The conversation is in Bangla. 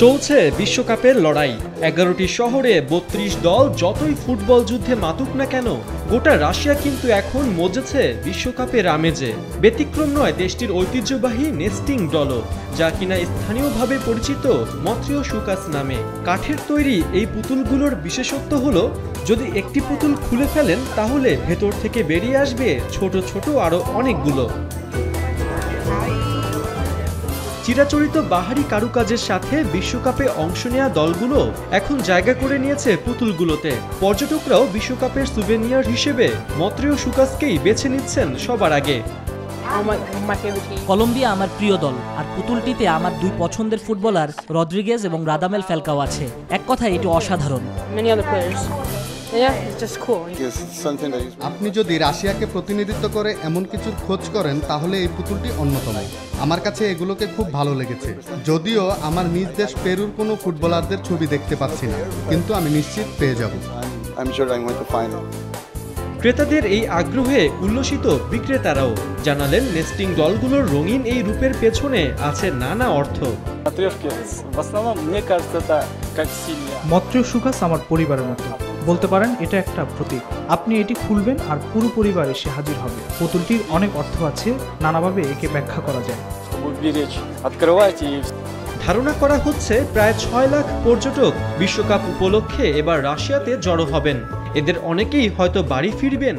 চলছে বিশ্বকাপের লড়াই। এগারোটি শহরে বত্রিশ দল যতই ফুটবল যুদ্ধে মাতুক না কেন, গোটা রাশিয়া কিন্তু এখন মজেছে বিশ্বকাপের আমেজে। ব্যতিক্রম নয় দেশটির ঐতিহ্যবাহী নেস্টিং ডল যা কিনা স্থানীয়ভাবে পরিচিত মত্রিয় সুকাস নামে। কাঠের তৈরি এই পুতুলগুলোর বিশেষত্ব হলো, যদি একটি পুতুল খুলে ফেলেন, তাহলে ভেতর থেকে বেরিয়ে আসবে ছোট ছোট আরও অনেকগুলো। চিরাচরিত বাহারি কারুকাজের সাথে বিশ্বকাপে অংশ নেওয়া দলগুলো এখন জায়গা করে নিয়েছে পুতুলগুলোতে। পর্যটকরাও বিশ্বকাপের সুভেনিয়ার হিসেবে মত্রিয় সুকাসকেই বেছে নিচ্ছেন সবার আগে. কলম্বিয়া আমার প্রিয় দল আর পুতুলটিতে আমার দুই পছন্দের ফুটবলার রদ্রিগেজ এবং রাদামেল ফ্যালকাও আছে। এক কথায় এটি অসাধারণ। আপনি যদি রাশিয়াকে প্রতিনিধিত্ব করে এমন কিছুর খোঁজ করেন তাহলে এই পুতুলটি অন্যতম। আমার কাছে এগুলোকে খুব ভালো লেগেছে। যদিও আমার নিজ দেশ পেরুর কোনো ফুটবলারদের ছবি দেখতে পাচ্ছি না কিন্তু আমি নিশ্চিত পেয়ে যাব। ক্রেতাদের এই আগ্রহে উল্লসিত বিক্রেতারাও জানালেন নেস্টিং দলগুলোর রঙিন এই রূপের পেছনে আছে নানা অর্থ। মাত্র সুখাস আমার পরিবারের মতো। বলতে পারেন, এটা একটা প্রতীক। আপনি এটি খুলবেন আর পুরো পরিবার এসে হাজির হবে। পুতুলটির অনেক অর্থ আছে, নানাভাবে একে ব্যাখ্যা করা যায়। ধারণা করা হচ্ছে, প্রায় ছয় লাখ পর্যটক বিশ্বকাপ উপলক্ষে এবার রাশিয়াতে জড়ো হবেন। এদের অনেকেই হয়তো বাড়ি ফিরবেন।